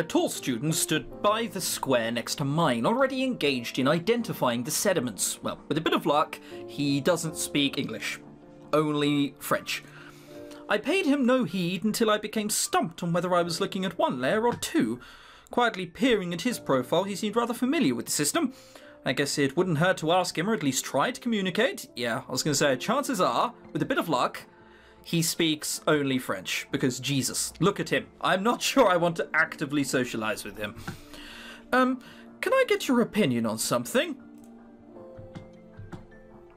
A tall student stood by the square next to mine, already engaged in identifying the sediments. Well, with a bit of luck, he doesn't speak English, only French. I paid him no heed until I became stumped on whether I was looking at one layer or two. Quietly peering at his profile, he seemed rather familiar with the system. I guess it wouldn't hurt to ask him or at least try to communicate. Yeah, I was going to say, chances are, with a bit of luck, he speaks only French. Because Jesus, look at him. I'm not sure I want to actively socialize with him. Um, can I get your opinion on something?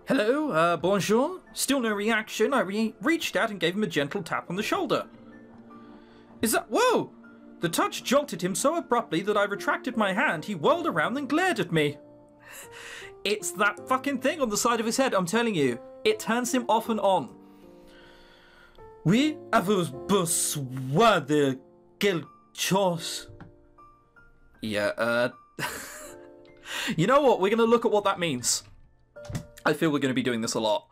Hello, uh, bonjour. Still no reaction. I re- reached out and gave him a gentle tap on the shoulder. Is that. Whoa! The touch jolted him so abruptly that I retracted my hand. He whirled around and glared at me. It's that fucking thing on the side of his head, I'm telling you. It turns him off and on. Oui, avez besoin de quelque chose? Yeah, uh. you know what? We're gonna look at what that means. I feel we're gonna be doing this a lot.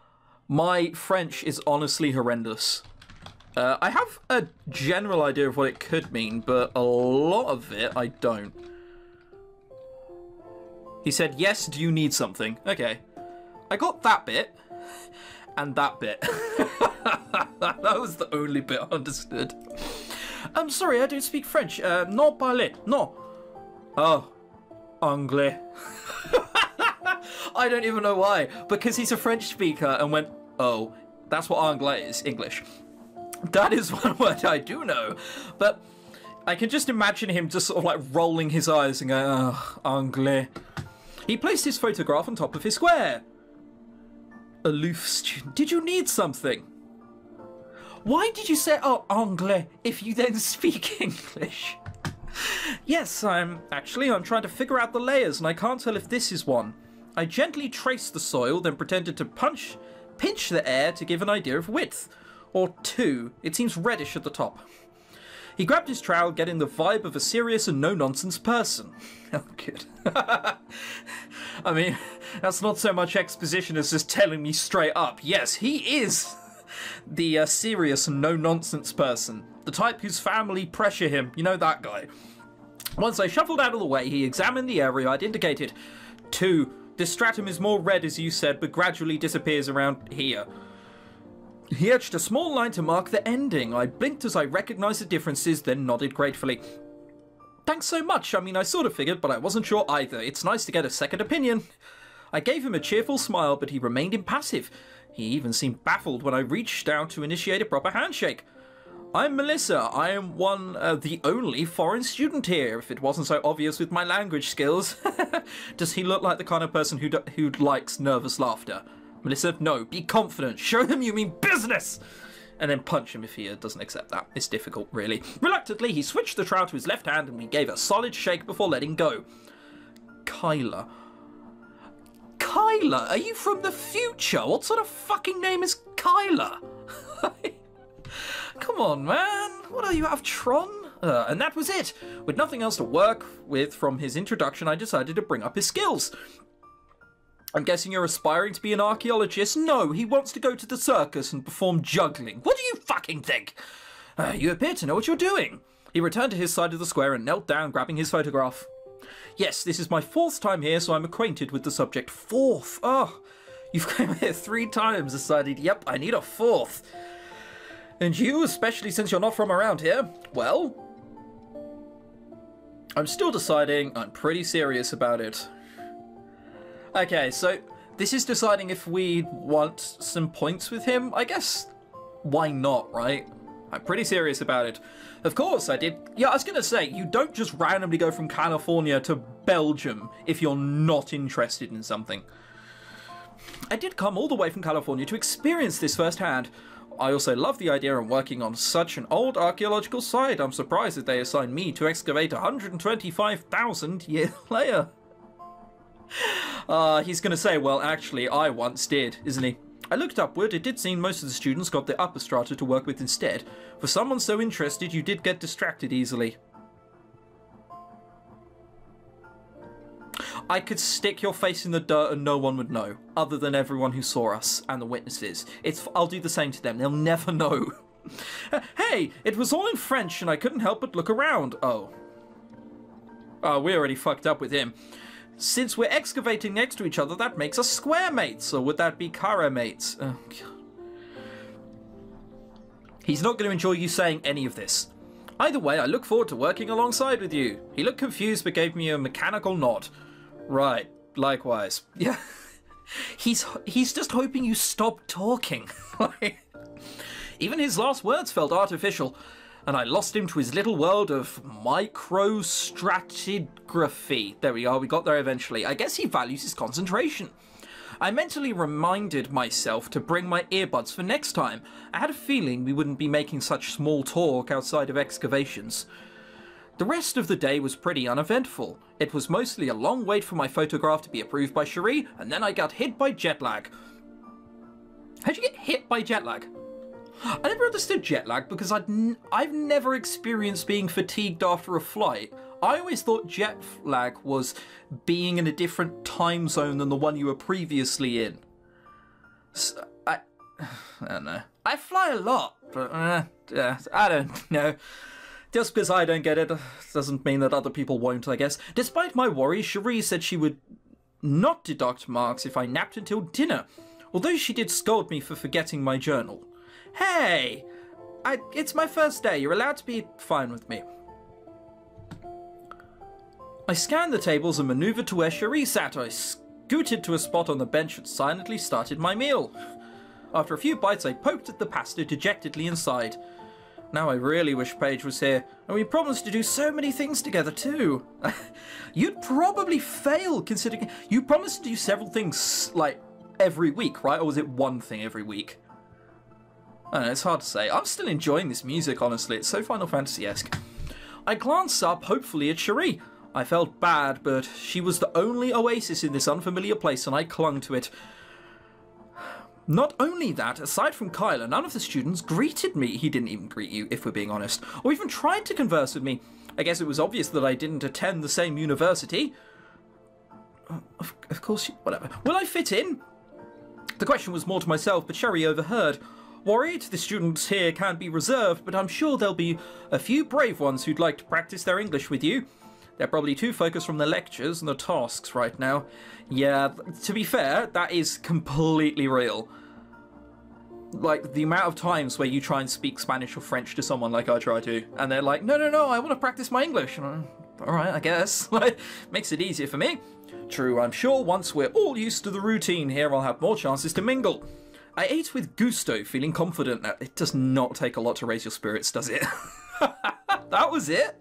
My French is honestly horrendous. Uh, I have a general idea of what it could mean, but a lot of it I don't. He said, Yes, do you need something? Okay. I got that bit, and that bit. that was the only bit I understood. I'm sorry, I don't speak French. Uh, non parler. No. Oh. Anglais. I don't even know why. Because he's a French speaker and went, oh, that's what anglais is, English. That is one word I do know. But I can just imagine him just sort of like rolling his eyes and going, oh, anglais. He placed his photograph on top of his square. Aloof student, did you need something? Why did you say, oh, anglais, if you then speak English? yes, I'm actually, I'm trying to figure out the layers and I can't tell if this is one. I gently traced the soil, then pretended to punch, pinch the air to give an idea of width. Or two. It seems reddish at the top. He grabbed his trowel, getting the vibe of a serious and no nonsense person. Oh, good. I mean, that's not so much exposition as just telling me straight up. Yes, he is the uh, serious and no nonsense person. The type whose family pressure him. You know that guy. Once I shuffled out of the way, he examined the area I'd indicated. Two. This stratum is more red, as you said, but gradually disappears around here. He etched a small line to mark the ending. I blinked as I recognized the differences, then nodded gratefully. Thanks so much. I mean, I sort of figured, but I wasn't sure either. It's nice to get a second opinion. I gave him a cheerful smile, but he remained impassive. He even seemed baffled when I reached out to initiate a proper handshake. I'm Melissa. I am one, uh, the only foreign student here, if it wasn't so obvious with my language skills. Does he look like the kind of person who, who likes nervous laughter? Melissa, no, be confident. Show them you mean business! and then punch him if he uh, doesn't accept that. It's difficult, really. Reluctantly, he switched the trowel to his left hand and we gave a solid shake before letting go. Kyler. Kyler? Are you from the future? What sort of fucking name is Kyler? Come on, man. What are you out of Tron? Uh, and that was it. With nothing else to work with from his introduction, I decided to bring up his skills. I'm guessing you're aspiring to be an archaeologist? No, he wants to go to the circus and perform juggling. What do you fucking think? Uh, you appear to know what you're doing. He returned to his side of the square and knelt down, grabbing his photograph. Yes, this is my fourth time here, so I'm acquainted with the subject. Fourth? Oh, you've come here three times, decided, yep, I need a fourth. And you, especially since you're not from around here, well, I'm still deciding I'm pretty serious about it. Okay, so this is deciding if we want some points with him. I guess why not, right? I'm pretty serious about it. Of course, I did. Yeah, I was gonna say, you don't just randomly go from California to Belgium if you're not interested in something. I did come all the way from California to experience this firsthand. I also love the idea of working on such an old archaeological site. I'm surprised that they assigned me to excavate 125,000 years later. Uh, he's going to say, well, actually, I once did, isn't he? I looked upward. It did seem most of the students got the upper strata to work with instead. For someone so interested, you did get distracted easily. I could stick your face in the dirt and no one would know, other than everyone who saw us and the witnesses. It's I'll do the same to them. They'll never know. hey, it was all in French and I couldn't help but look around. Oh. Oh, we already fucked up with him. Since we're excavating next to each other, that makes us square mates, or would that be carré mates? Oh, He's not going to enjoy you saying any of this. Either way, I look forward to working alongside with you. He looked confused but gave me a mechanical nod. Right, likewise. Yeah. he's he's just hoping you stop talking. Even his last words felt artificial, and I lost him to his little world of microstratigraphy. There we are, we got there eventually. I guess he values his concentration. I mentally reminded myself to bring my earbuds for next time. I had a feeling we wouldn't be making such small talk outside of excavations. The rest of the day was pretty uneventful. It was mostly a long wait for my photograph to be approved by Cherie, and then I got hit by jet lag. How'd you get hit by jet lag? I never understood jet lag because I'd n- I've never experienced being fatigued after a flight. I always thought jet lag was being in a different time zone than the one you were previously in. So, I, I don't know. I fly a lot, but uh, I don't know. Just because I don't get it doesn't mean that other people won't, I guess. Despite my worries, Cherie said she would not deduct marks if I napped until dinner, although she did scold me for forgetting my journal. Hey! I, it's my first day. You're allowed to be fine with me. I scanned the tables and maneuvered to where Cherie sat. I scooted to a spot on the bench and silently started my meal. After a few bites, I poked at the pasta dejectedly inside. Now I really wish Paige was here, and we promised to do so many things together too. You'd probably fail considering you promised to do several things like every week, right? Or was it one thing every week? Know, it's hard to say. I'm still enjoying this music, honestly. It's so Final Fantasy-esque. I glance up, hopefully at Cherie. I felt bad, but she was the only oasis in this unfamiliar place, and I clung to it. Not only that, aside from Kyler, none of the students greeted me. He didn't even greet you, if we're being honest, or even tried to converse with me. I guess it was obvious that I didn't attend the same university. Of, of course, whatever. Will I fit in? The question was more to myself, but Cherie overheard. Worried, the students here can't be reserved, but I'm sure there'll be a few brave ones who'd like to practice their English with you. They're probably too focused from the lectures and the tasks right now. Yeah, to be fair, that is completely real. Like, the amount of times where you try and speak Spanish or French to someone like I try to, and they're like, no, no, no, I want to practice my English. Alright, I guess. Makes it easier for me. True, I'm sure once we're all used to the routine here, I'll have more chances to mingle. I ate with gusto, feeling confident that it does not take a lot to raise your spirits, does it? that was it?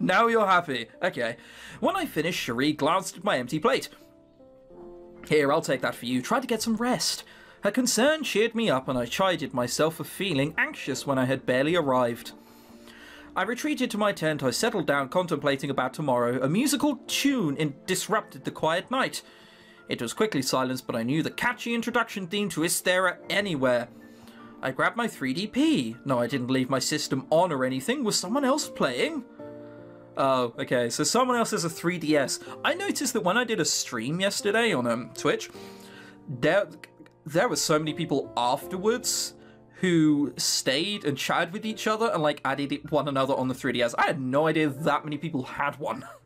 Now you're happy. Okay. When I finished, Cherie glanced at my empty plate. Here, I'll take that for you. Try to get some rest. Her concern cheered me up, and I chided myself for feeling anxious when I had barely arrived. I retreated to my tent. I settled down, contemplating about tomorrow. A musical tune disrupted the quiet night. It was quickly silenced, but I knew the catchy introduction theme to Ystera anywhere. I grabbed my 3DP. No, I didn't leave my system on or anything. Was someone else playing? Oh, okay. So someone else has a 3DS. I noticed that when I did a stream yesterday on um, Twitch, there there were so many people afterwards who stayed and chatted with each other and like added one another on the 3DS. I had no idea that many people had one.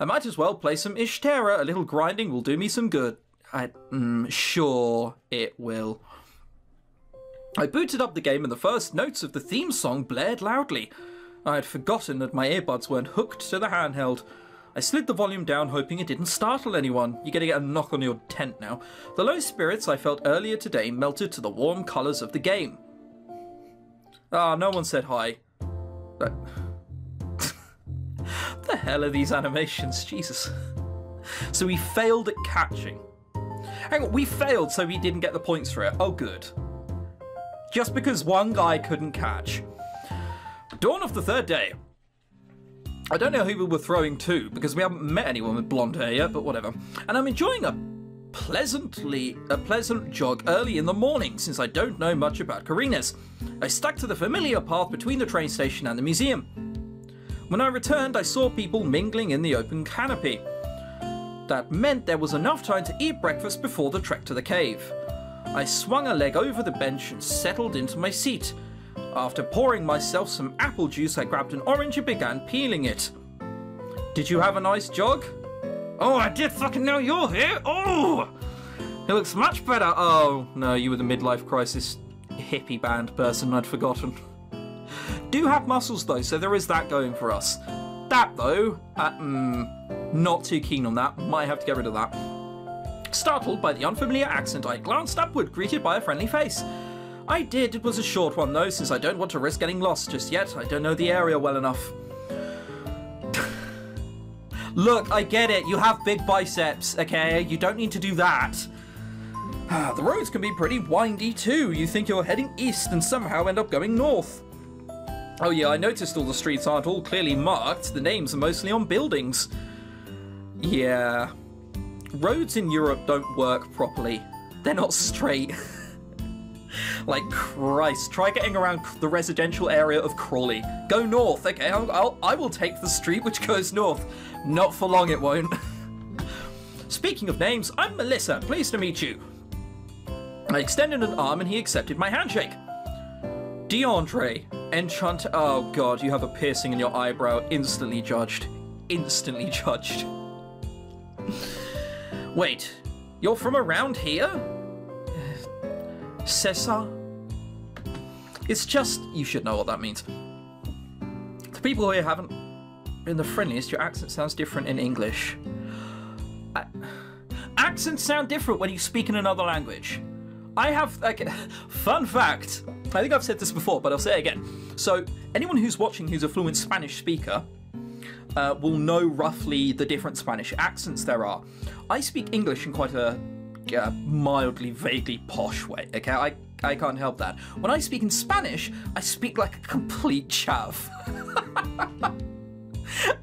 I might as well play some Yshtera. A little grinding will do me some good. I, mm, sure it will. I booted up the game and the first notes of the theme song blared loudly. I had forgotten that my earbuds weren't hooked to the handheld. I slid the volume down, hoping it didn't startle anyone. You're gonna get a knock on your tent now. The low spirits I felt earlier today melted to the warm colours of the game. Ah, no one said hi. But... the hell are these animations? Jesus. So we failed at catching. Hang on, we failed so we didn't get the points for it. Oh, good. Just because one guy couldn't catch. Dawn of the third day. I don't know who we were throwing to because we haven't met anyone with blonde hair yet, but whatever. And I'm enjoying a pleasantly a pleasant jog early in the morning since I don't know much about Khorinis. I stuck to the familiar path between the train station and the museum. When I returned, I saw people mingling in the open canopy. That meant there was enough time to eat breakfast before the trek to the cave. I swung a leg over the bench and settled into my seat, after pouring myself some apple juice, I grabbed an orange and began peeling it. Did you have a nice jog? Oh, I did fucking know you're here. Oh, it looks much better. Oh, no, you were the midlife crisis hippie band person I'd forgotten. Do have muscles though, so there is that going for us. That though, uh, mm, not too keen on that. Might have to get rid of that. Startled by the unfamiliar accent, I glanced upward, greeted by a friendly face. I did. It was a short one though, since I don't want to risk getting lost just yet. I don't know the area well enough. Look, I get it. You have big biceps, okay? You don't need to do that. the roads can be pretty windy too. You think you're heading east and somehow end up going north. Oh yeah, I noticed all the streets aren't all clearly marked. The names are mostly on buildings. Yeah. Roads in Europe don't work properly. They're not straight. like Christ, try getting around the residential area of Crawley. Go north, okay? I'll, I'll I will take the street which goes north. Not for long, it won't. Speaking of names, I'm Melissa. Pleased to meet you. I extended an arm and he accepted my handshake. DeAndre, enchant. Oh god, you have a piercing in your eyebrow. Instantly judged. Instantly judged. Wait, you're from around here? Cesar? It's just. You should know what that means. The people here haven't been the friendliest. Your accent sounds different in English. I, accents sound different when you speak in another language. I have like fun fact. I think I've said this before, but I'll say it again. So anyone who's watching who's a fluent Spanish speaker uh, will know roughly the different Spanish accents there are. I speak English in quite a uh, mildly, vaguely posh way. Okay, I I can't help that. When I speak in Spanish, I speak like a complete chav.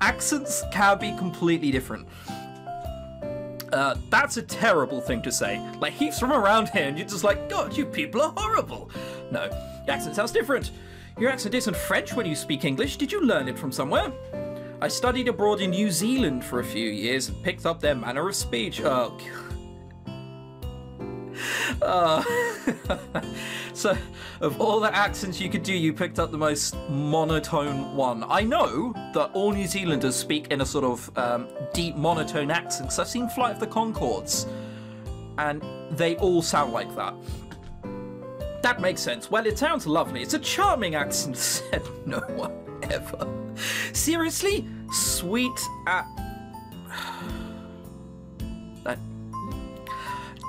Accents can be completely different. Uh, that's a terrible thing to say. Like, he's from around here, and you're just like, God, you people are horrible. No, your accent sounds different. Your accent isn't French when you speak English. Did you learn it from somewhere? I studied abroad in New Zealand for a few years and picked up their manner of speech. Oh, uh, so, of all the accents you could do, you picked up the most monotone one. I know that all New Zealanders speak in a sort of um, deep monotone accent, because I've seen Flight of the Conchords, and they all sound like that. That makes sense. Well, it sounds lovely. It's a charming accent, said no one ever. Seriously? Sweet at. that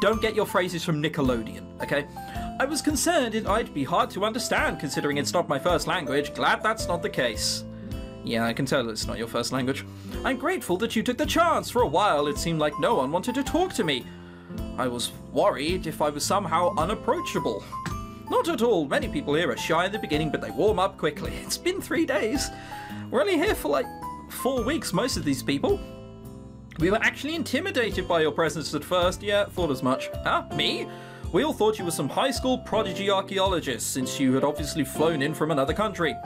don't get your phrases from Nickelodeon, okay? I was concerned it might be hard to understand considering it's not my first language. Glad that's not the case. Yeah, I can tell it's not your first language. I'm grateful that you took the chance. For a while, it seemed like no one wanted to talk to me. I was worried if I was somehow unapproachable. Not at all. Many people here are shy in the beginning, but they warm up quickly. It's been three days. We're only here for like four weeks, most of these people. We were actually intimidated by your presence at first. Yeah, thought as much. Huh? Me? We all thought you were some high school prodigy archaeologist, since you had obviously flown in from another country.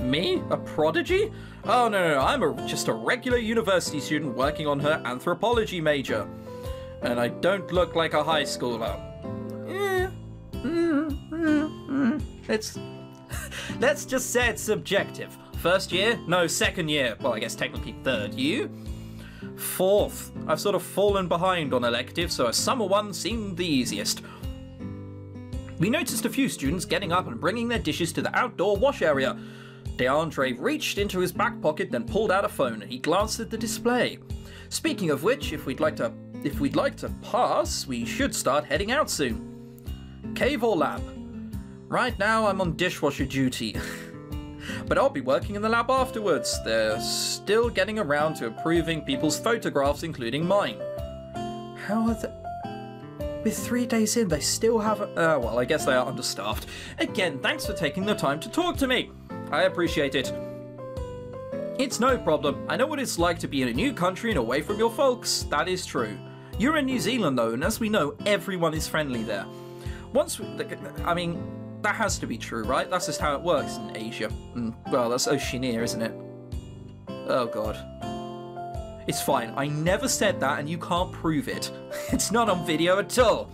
Me? A prodigy? Oh, no, no, no. I'm a, just a regular university student working on her anthropology major. And I don't look like a high schooler. It's. Let's just say it's subjective. First year? No, second year. Well, I guess technically third. You? Fourth, I've sort of fallen behind on electives, so a summer one seemed the easiest. We noticed a few students getting up and bringing their dishes to the outdoor wash area. DeAndre reached into his back pocket, then pulled out a phone, and he glanced at the display. Speaking of which, if we'd like to if we'd like to pass, we should start heading out soon. Cave or lab? Right now I'm on dishwasher duty. but I'll be working in the lab afterwards. They're still getting around to approving people's photographs, including mine. How are they? With three days in, they still haven't. Uh, well, I guess they are understaffed. Again, thanks for taking the time to talk to me. I appreciate it. It's no problem. I know what it's like to be in a new country and away from your folks. That is true. You're in New Zealand, though, and as we know, everyone is friendly there. Once, we, I mean, that has to be true, right? That's just how it works in Asia. Mm, well, that's Oceania, isn't it? Oh god. It's fine. I never said that and you can't prove it. It's not on video at all.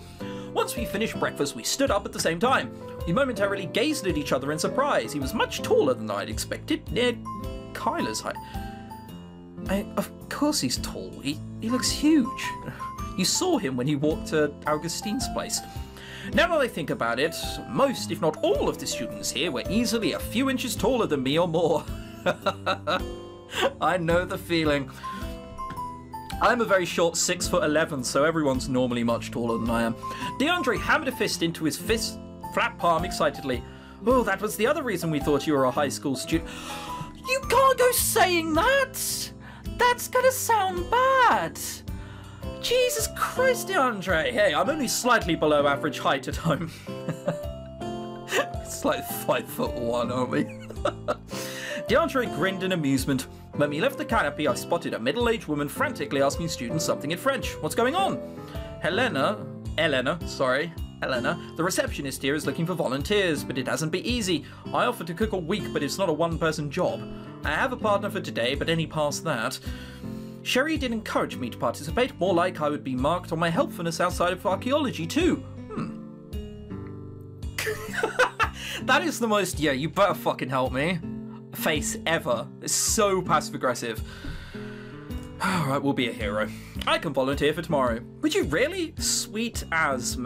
Once we finished breakfast, we stood up at the same time. We momentarily gazed at each other in surprise. He was much taller than I'd expected, near Kyler's height. I, of course he's tall. He, he looks huge. You saw him when he walked to Augustine's place. Now that I think about it, most, if not all, of the students here were easily a few inches taller than me or more. I know the feeling. I'm a very short six foot eleven, so everyone's normally much taller than I am. DeAndre hammered a fist into his fist flat palm excitedly. Oh, that was the other reason we thought you were a high school student. You can't go saying that! That's gonna sound bad! Jesus Christ, DeAndre! Hey, I'm only slightly below average height at home. it's like five foot one, aren't we? DeAndre grinned in amusement. When we left the canopy, I spotted a middle aged woman frantically asking students something in French. What's going on? Helena, Elena, sorry, Elena, the receptionist here is looking for volunteers, but it hasn't been easy. I offered to cook a week, but it's not a one person job. I have a partner for today, but any past that. Cherie did encourage me to participate, more like I would be marked on my helpfulness outside of archaeology too. Hmm. that is the most, yeah, you better fucking help me. Face ever. It's so passive aggressive. Alright, we'll be a hero. I can volunteer for tomorrow. Would you really? Sweet as.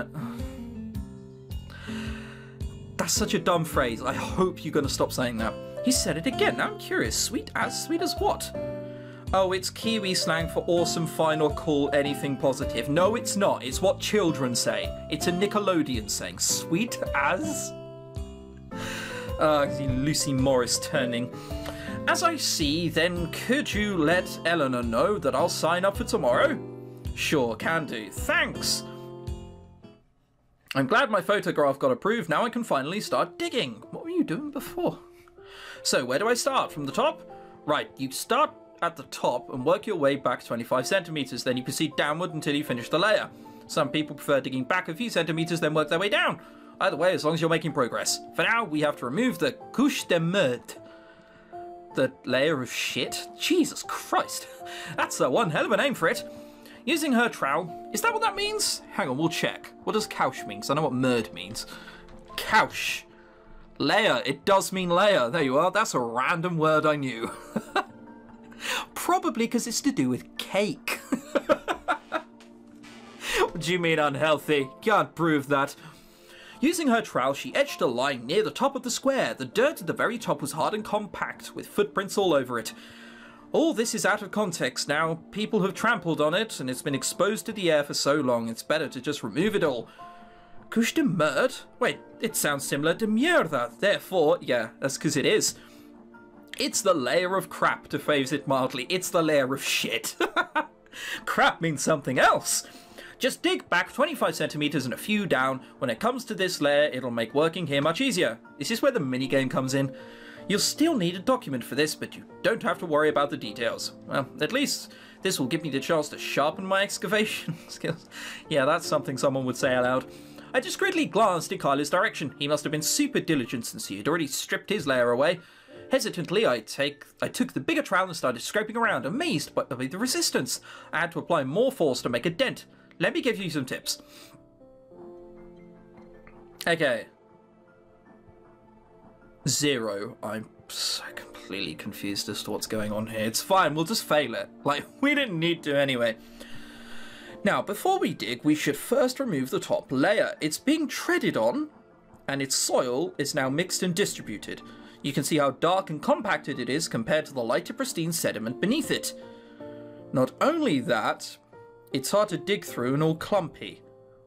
That's such a dumb phrase. I hope you're to stop saying that. He said it again. Now I'm curious. Sweet as? Sweet as what? Oh, it's Kiwi slang for awesome, fine, or cool, anything positive. No, it's not. It's what children say. It's a Nickelodeon saying. Sweet as? Uh, Lucy Morris turning. As I see, then could you let Eleanor know that I'll sign up for tomorrow? Sure, can do. Thanks. I'm glad my photograph got approved. Now I can finally start digging. What were you doing before? So, where do I start? From the top? Right, you start at the top and work your way back 25 centimeters. Then you proceed downward until you finish the layer. Some people prefer digging back a few centimeters, then work their way down. Either way, as long as you're making progress. For now, we have to remove the couche de merde. The layer of shit? Jesus Christ. That's a one hell of a name for it. Using her trowel. Is that what that means? Hang on, we'll check. What does couch mean? I know what merd means. Couch. Layer. It does mean layer. There you are. That's a random word I knew. Probably because it's to do with cake. what do you mean unhealthy? Can't prove that. Using her trowel, she etched a line near the top of the square. The dirt at the very top was hard and compact, with footprints all over it. All this is out of context now. People have trampled on it, and it's been exposed to the air for so long, it's better to just remove it all. Couche de merde? Wait, it sounds similar to mierda. Therefore, yeah, that's because it is. It's the layer of crap, to phrase it mildly. It's the layer of shit. crap means something else. Just dig back 25 centimeters and a few down. When it comes to this layer, it'll make working here much easier. This is where the minigame comes in. You'll still need a document for this, but you don't have to worry about the details. Well, at least this will give me the chance to sharpen my excavation skills. Yeah, that's something someone would say aloud. I discreetly glanced in Kyler's direction. He must have been super diligent since he had already stripped his layer away. Hesitantly, I take I took the bigger trowel and started scraping around, amazed by the resistance. I had to apply more force to make a dent. Let me give you some tips. Okay. Zero. I'm so completely confused as to what's going on here. It's fine, we'll just fail it. Like, we didn't need to anyway. Now, before we dig, we should first remove the top layer. It's being treaded on, and its soil is now mixed and distributed. You can see how dark and compacted it is compared to the lighter pristine sediment beneath it. Not only that, it's hard to dig through and all clumpy.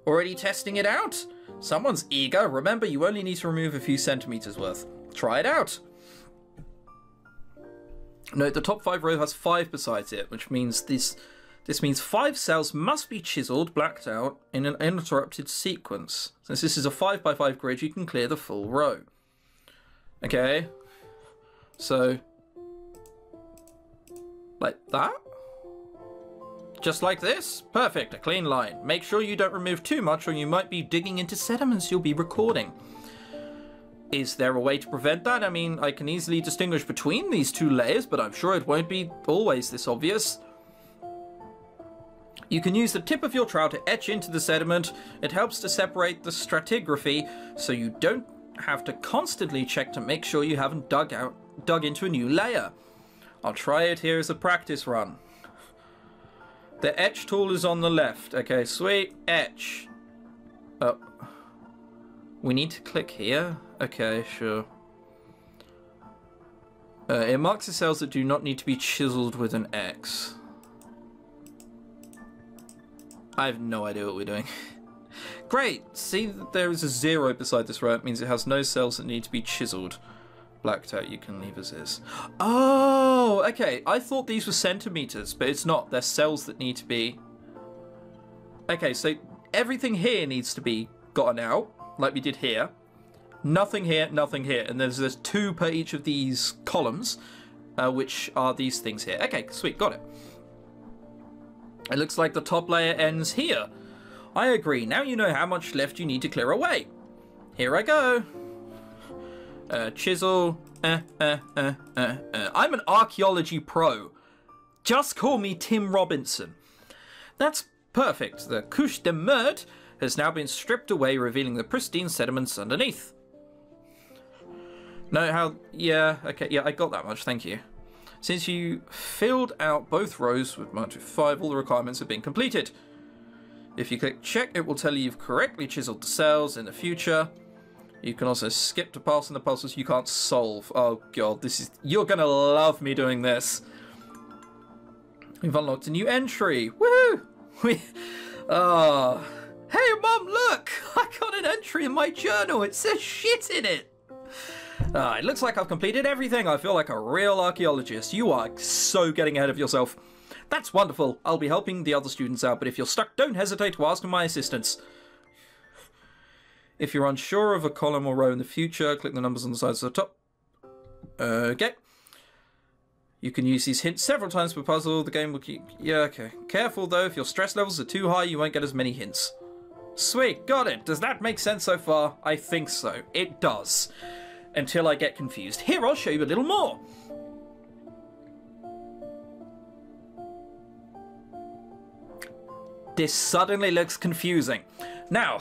Already testing it out? Someone's eager. Remember, you only need to remove a few centimeters worth. Try it out. Note the top five row has five besides it, which means this this means five cells must be chiseled, blacked out in an uninterrupted sequence. Since this is a five by five grid, you can clear the full row. Okay. So like that? Just like this? Perfect, a clean line. Make sure you don't remove too much or you might be digging into sediments you'll be recording. Is there a way to prevent that? I mean, I can easily distinguish between these two layers, but I'm sure it won't be always this obvious. You can use the tip of your trowel to etch into the sediment. It helps to separate the stratigraphy, so you don't have to constantly check to make sure you haven't dug out dug into a new layer. I'll try it here as a practice run. The etch tool is on the left. Okay, sweet. Etch. Oh. We need to click here? Okay, sure. Uh, it marks the cells that do not need to be chiseled with an X. I have no idea what we're doing. Great! See that there is a zero beside this row. It means it has no cells that need to be chiseled. Blacked out, you can leave as is. Oh, okay. I thought these were centimeters, but it's not. They're cells that need to be... Okay, so everything here needs to be gotten out, like we did here. Nothing here, nothing here. And there's, there's two per each of these columns, uh, which are these things here. Okay, sweet, got it. It looks like the top layer ends here. I agree. Now you know how much left you need to clear away. Here I go. Uh, chisel. Uh, uh, uh, uh, uh. I'm an archaeology pro. Just call me Tony Robinson. That's perfect. The couche de merde has now been stripped away, revealing the pristine sediments underneath. No, how... Yeah, okay, yeah, I got that much, thank you. Since you filled out both rows with marked 5, all the requirements have been completed. If you click check, it will tell you you've correctly chiseled the cells in the future. You can also skip to passing the puzzles you can't solve. Oh god, this is... You're gonna love me doing this. We've unlocked a new entry. Woohoo! We... Oh... Hey mom, look! I got an entry in my journal. It says shit in it. Ah, it looks like I've completed everything. I feel like a real archaeologist. You are so getting ahead of yourself. That's wonderful. I'll be helping the other students out, but if you're stuck, don't hesitate to ask for my assistance. If you're unsure of a column or row in the future, click the numbers on the sides of the top. Okay. You can use these hints several times per puzzle. The game will keep... Yeah, okay. Careful, though. If your stress levels are too high, you won't get as many hints. Sweet, got it. Does that make sense so far? I think so. It does. Until I get confused. Here, I'll show you a little more. This suddenly looks confusing. Now,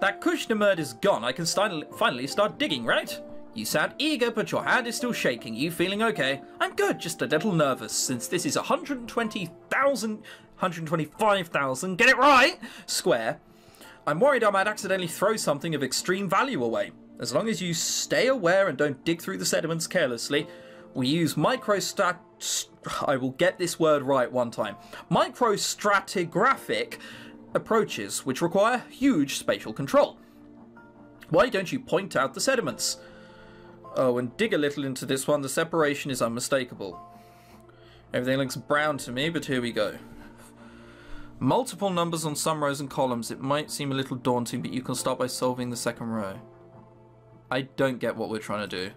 that couche de merde is gone. I can finally start digging, right? You sound eager, but your hand is still shaking. You feeling okay? I'm good, just a little nervous, since this is 120,000, 125,000, get it right, square. I'm worried I might accidentally throw something of extreme value away. As long as you stay aware and don't dig through the sediments carelessly, we use microstat... I will get this word right one time. Microstratigraphic approaches, which require huge spatial control. Why don't you point out the sediments? Oh, and dig a little into this one. The separation is unmistakable. Everything looks brown to me, but here we go. Multiple numbers on some rows and columns. It might seem a little daunting, but you can start by solving the second row. I don't get what we're trying to do.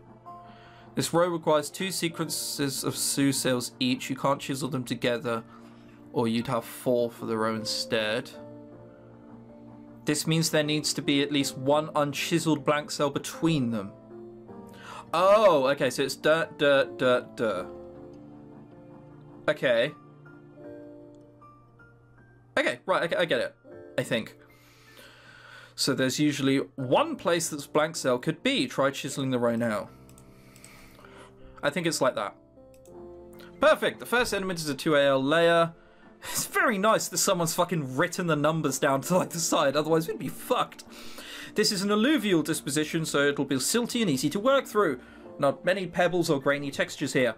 This row requires two sequences of Sue cells each. You can't chisel them together, or you'd have four for the row instead. This means there needs to be at least one unchiseled blank cell between them. Oh, okay, so it's dirt, dirt, dirt, dirt. Okay. Okay, right, I get it. I think. So there's usually one place that's blank cell could be. Try chiseling the row now. I think it's like that. Perfect. The first element is a 2AL layer. It's very nice that someone's fucking written the numbers down to like the side, otherwise we'd be fucked. This is an alluvial disposition, so it'll be silty and easy to work through. Not many pebbles or grainy textures here.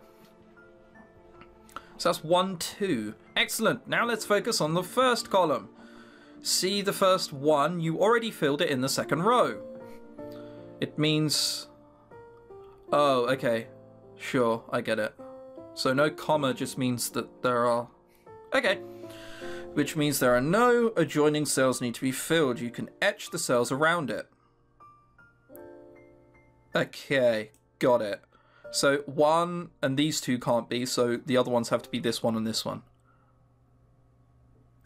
So that's one, two. Excellent. Now let's focus on the first column. See the first one, you already filled it in the second row. It means... Oh, okay. Sure, I get it. So no comma just means that there are... Okay. Which means there are no adjoining cells need to be filled. You can etch the cells around it. Okay, got it. So one and these two can't be, so the other ones have to be this one and this one.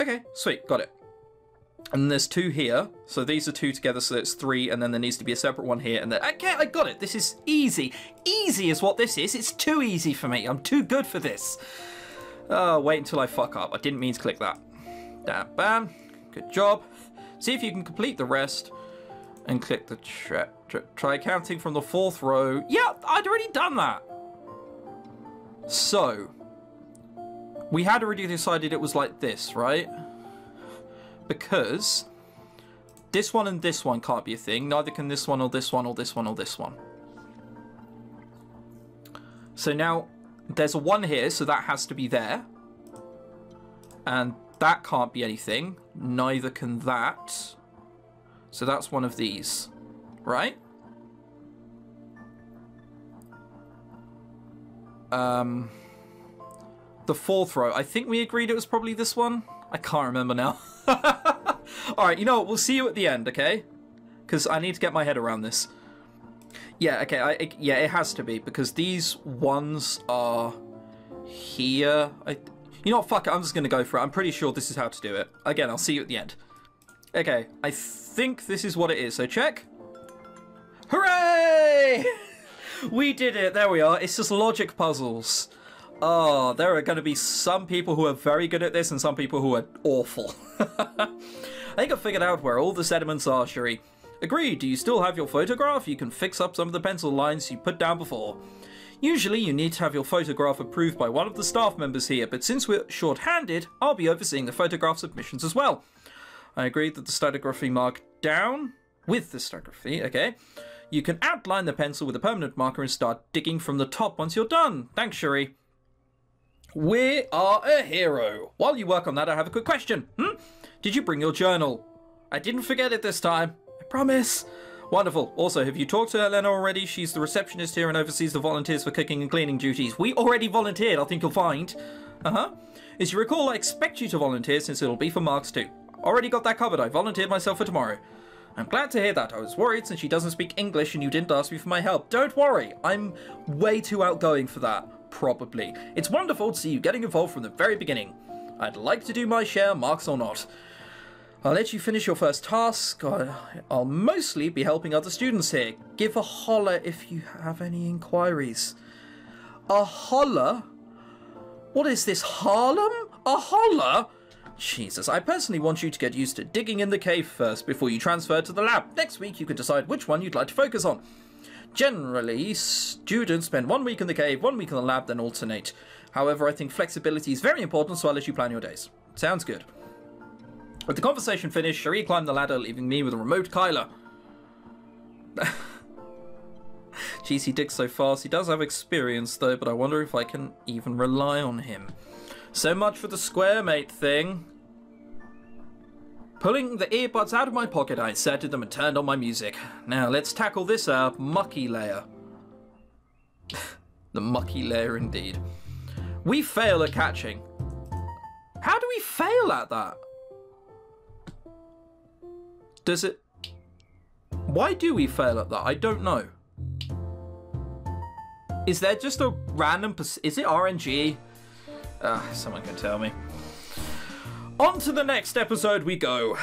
Okay, sweet, got it. And there's two here, so these are two together, so it's three, and then there needs to be a separate one here, and then, okay, I got it, this is easy. Easy is what this is, it's too easy for me, I'm too good for this. Oh, wait until I fuck up, I didn't mean to click that. Damn, bam, good job. See if you can complete the rest, and click the try counting from the fourth row. Yeah, I'd already done that. So, we had already decided it was like this, right? Because this one and this one can't be a thing. Neither can this one or this one or this one or this one. So now there's a one here, so that has to be there. And that can't be anything. Neither can that. So that's one of these, right? Um, the fourth row. I think we agreed it was probably this one. I can't remember now. All right, you know what? We'll see you at the end, okay? Because I need to get my head around this. Yeah, okay. I, it, yeah, it has to be because these ones are here. I, you know what? Fuck it. I'm just gonna go for it. I'm pretty sure this is how to do it. Again, I'll see you at the end. Okay, I think this is what it is. So check. Hooray! we did it. There we are. It's just logic puzzles. Oh, there are going to be some people who are very good at this and some people who are awful. I think I've figured out where all the sediments are, Cherie. Agreed, do you still have your photograph? You can fix up some of the pencil lines you put down before. Usually you need to have your photograph approved by one of the staff members here, but since we're short-handed, I'll be overseeing the photograph submissions as well. I agreed that the stylography mark down with the stylography, okay. You can outline the pencil with a permanent marker and start digging from the top once you're done. Thanks, Cherie. We are a hero. While you work on that, I have a quick question. Hmm? Did you bring your journal? I didn't forget it this time. I promise. Wonderful. Also, have you talked to Elena already? She's the receptionist here and oversees the volunteers for cooking and cleaning duties. We already volunteered, I think you'll find. Uh-huh. As you recall, I expect you to volunteer since it'll be for marks too. Already got that covered. I volunteered myself for tomorrow. I'm glad to hear that. I was worried since she doesn't speak English and you didn't ask me for my help. Don't worry. I'm way too outgoing for that probably. It's wonderful to see you getting involved from the very beginning. I'd like to do my share, marks or not. I'll let you finish your first task. I'll mostly be helping other students here. Give a holler if you have any inquiries. A holler? What is this, Harlem? A holler? Jesus, I personally want you to get used to digging in the cave first before you transfer to the lab. Next week you can decide which one you'd like to focus on. Generally, students spend one week in the cave, one week in the lab, then alternate. However, I think flexibility is very important, so I'll let you plan your days. Sounds good. With the conversation finished, Cherie climbed the ladder, leaving me with a remote Kyler. Jeez, he digs so fast. He does have experience, though, but I wonder if I can even rely on him. So much for the square mate thing. Pulling the earbuds out of my pocket, I inserted them and turned on my music. Now let's tackle this uh, mucky layer. the mucky layer indeed. We fail at catching. How do we fail at that? Does it... Why do we fail at that? I don't know. Is there just a random... Is it RNG? Uh, someone can tell me. On to the next episode we go.